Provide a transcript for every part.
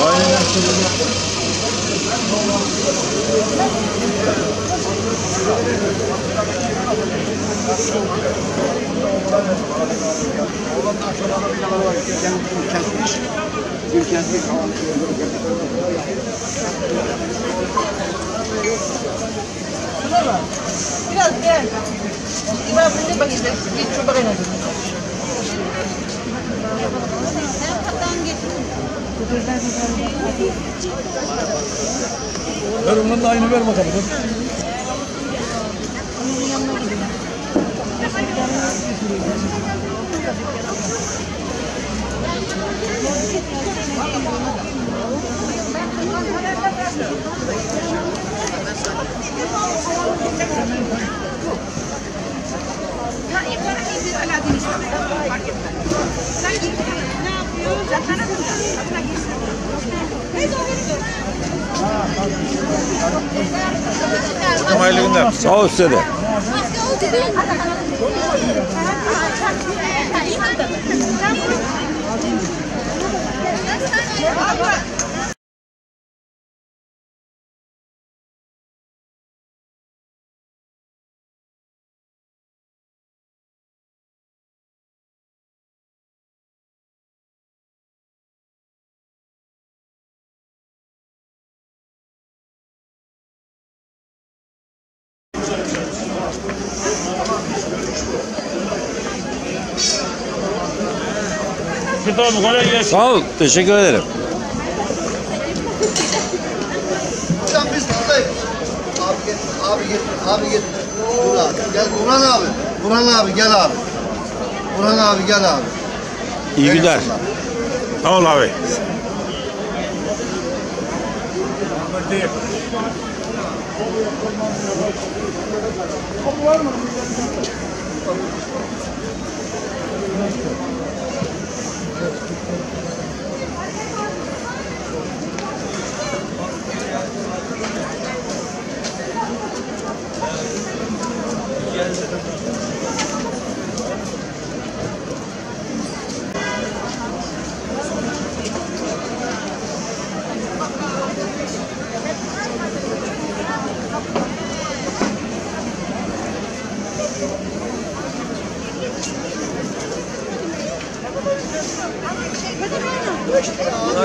Sorunu. Kesmiş. Bir kesmiş. Biraz gel. İmam bize bak işte bir çubuğa inandım. Ver ondan da aynı ver bakalım. Sen git. Ne yapıyorsun? Sen bana mı? Hayırlı günler. Sağ ol size de. Abi kolay gelsin. Sağ ol. Teşekkür ederim. Hocam biz buradayız. Abi git, abi git, abi git. Dur abi. Gel Burhan abi. Burhan abi gel abi. Burhan abi gel abi. İyi günler. Sağ ol abi.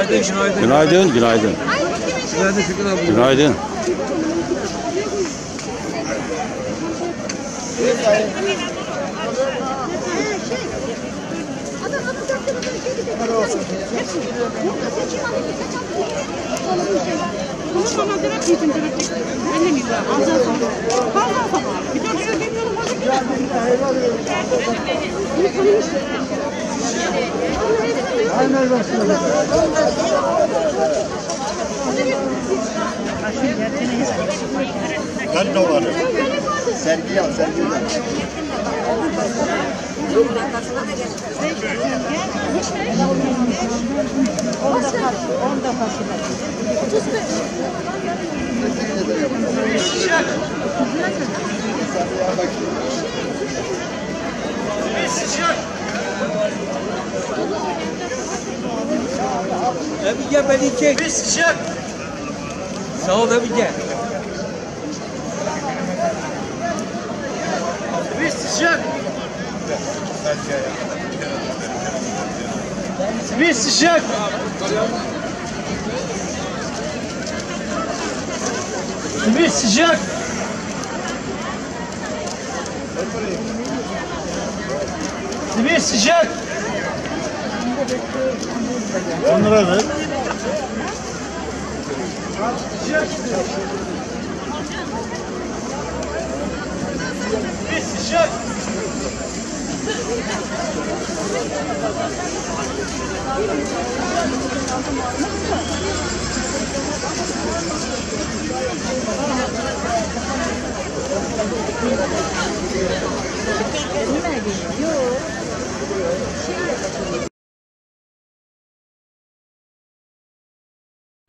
Günaydın, günaydın. Günaydın. Bunun bana direkt gittim direkt. Ben de mi var? Alacağım sonra. Vallahi baba. Bir de direkt bilmiyorum. Hadi gidelim. Ben de varım. Al. Tabii beni çek. Bir sıcak. Sağ ol tabii gel. Bir sıcak. Bir sıcak. Bir sıcak. Bir sıcak. 10 lira ver. Bir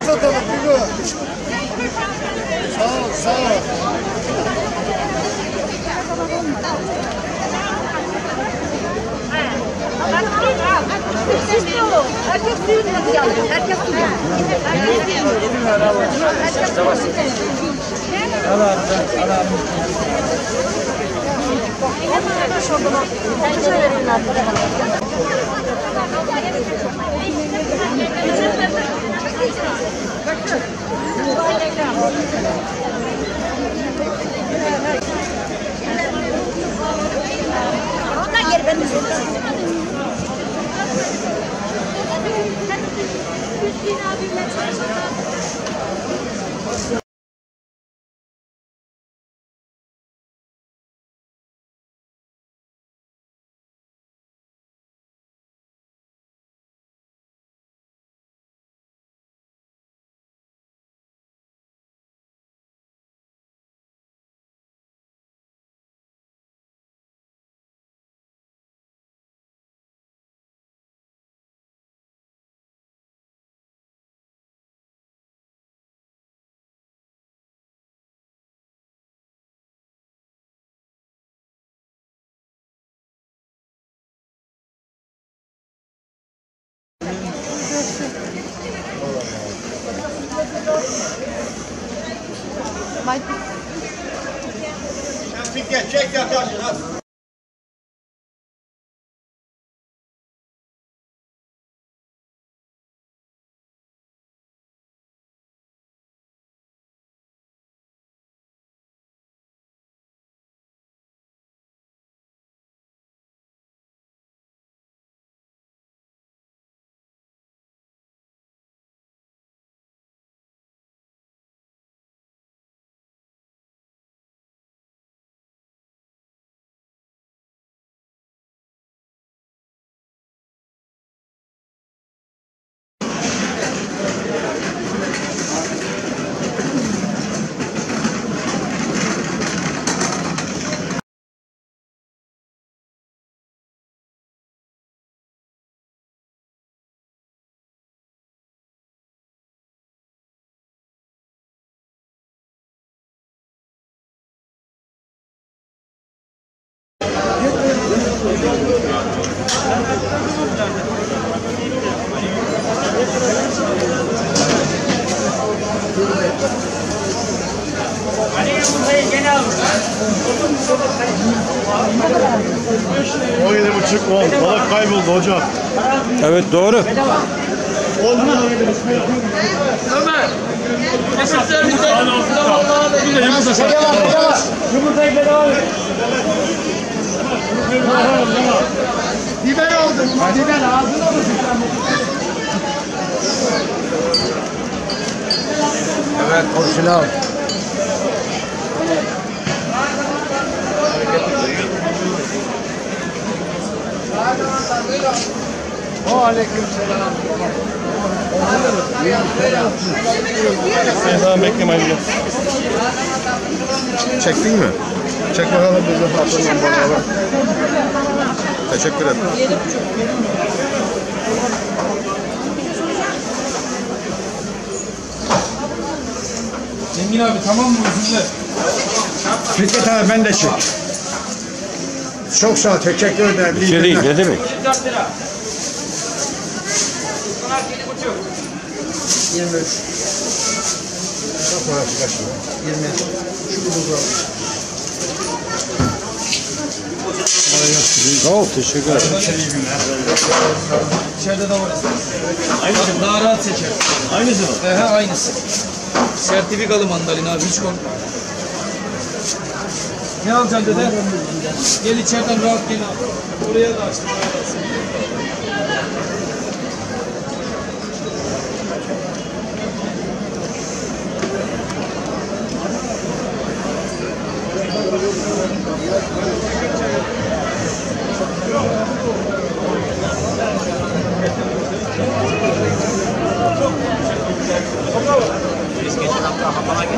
Satalım bunu. Sağ ol, sağ ol. Bak, Herkes düğününe geldi. Herkes düğününe. Ondan Mike. Fick out. checka kanske? 17 buçuk 10. Balık kayboldu hocam. Evet doğru. Ömer. Esaslar bir tane. Vallahi da. Yumurtayı bedava ver. Biber aldım. Biber ağzına mı Evet, orijinal. O aleyküm selam. Tamam bekleme hadi gel. Çektin mi? Çek bakalım biz de patronla beraber. Teşekkür ederim. Zengin abi tamam mı? Üzümler. Fikret abi ben de çek. Çok sağ ol. Teşekkür ederim. Bir şey değil ne demek? 4 lira. 23. Çok orası kaç lira? 20. Şu bulduk Sağ ol, teşekkür ederim. İçeride de var. Aynısı mı? Daha rahat seçer. Aynısı mı? He, aynısı. Sertifikalı mandalina abi, hiç korkma. Ne alacaksın dede? Gel içeriden rahat gel abi. Oraya da açtım. Thank you. Biz geçen hafta Haman'a gittik.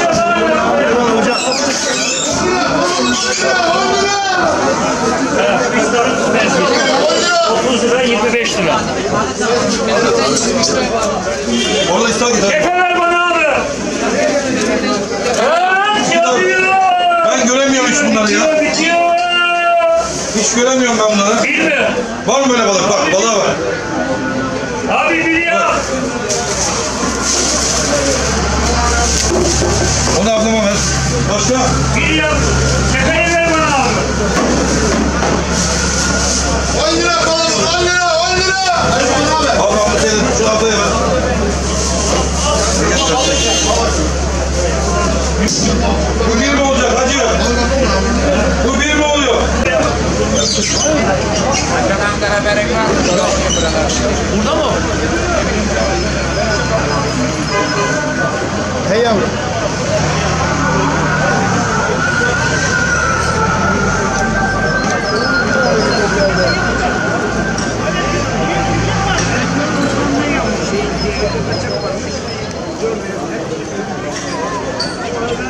30 lira 25 lira. Efeler bana abi. Evet yanıyor. Ben göremiyorum hiç bunları ya. Bitiyor. Hiç göremiyorum ben bunları. Değil mi? Var mı böyle balık? Bak balığa var. Abi biliyor. Onu ablama Başka? Biliyor. Tepeyi ver bana abi. 10 lira balık 10 lira 10 lira. Hadi abi. Al abi senin şu ablaya ver. Bu bir mi olacak hacı? Bu bir mi oluyor? Hey yavrum.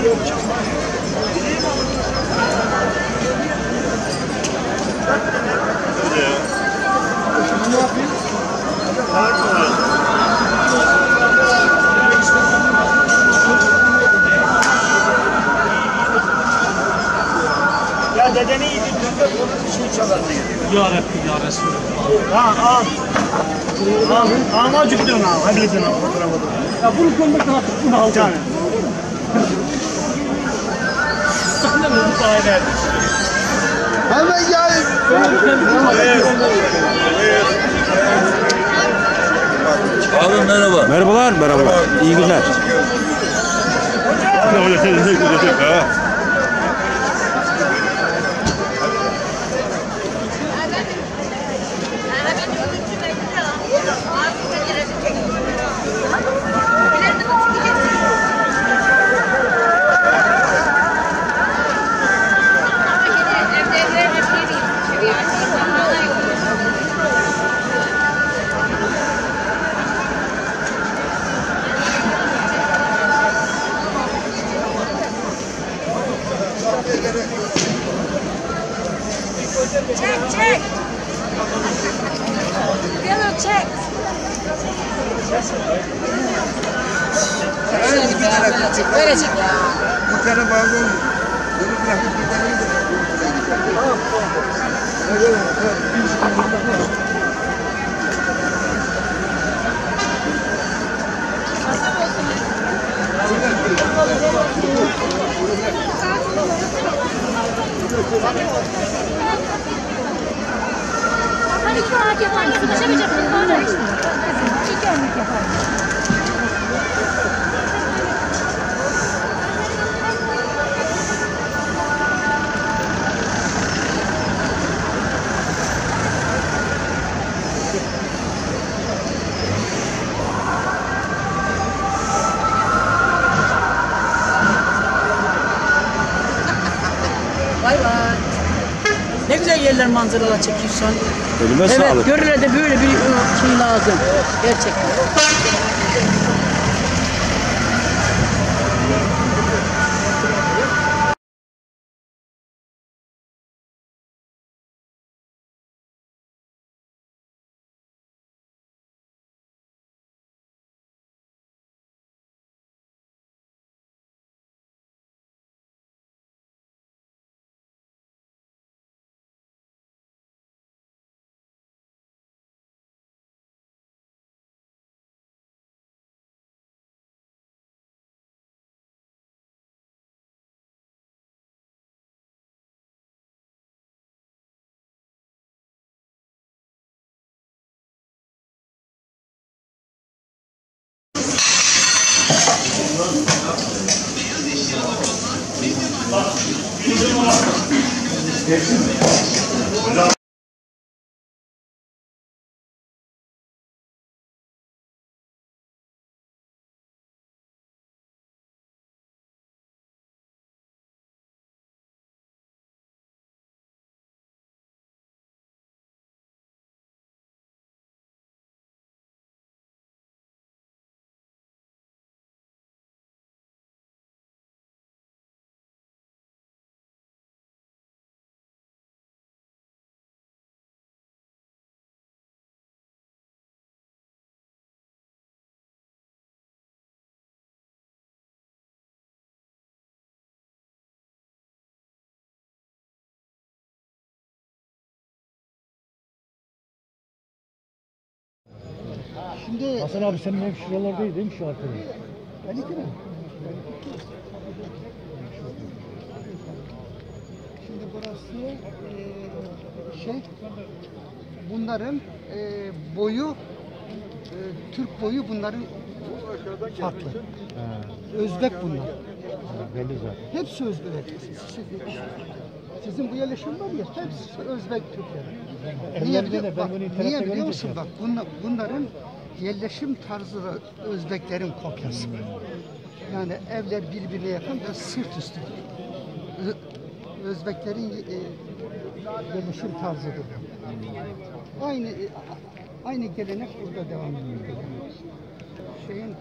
Ya dedeni yedi. Şey çalardı. Ya Rabbi ya Resulallah. Ha al. Al. Ama acık diyorsun abi. Hadi gidin abi. Fotoğrafı. Ya bunu koymaktan artık bunu al. Canım. Verdi. Hemen gel. Abi merhaba. Merhabalar, merhabalar. İyi günler. Çek Thank you. Güzel manzaralar çekiyorsun. Elime Evet, sağlık. görülerde böyle bir şey lazım. Gerçekten. Hepsi mi? Şimdi Hasan abi senin ev şuralardaydı değil mi şu arkada? Benimki mi? Şimdi burası e, şey bunların e, boyu e, Türk boyu bunların farklı. Özbek bunlar. Belli zaten. Hepsi Özbek. Sizin- bu yerleşim var ya hepsi Özbek Türkler. Niye biliyor, de ben bak, niye biliyor musun? Bak bunla- bunların yerleşim tarzı da Özbeklerin kopyası. Yani evler birbirine yakın ve sırt üstü. Özbeklerin e, yerleşim tarzıdır. Aynı e, aynı gelenek burada devam ediyor. Şeyin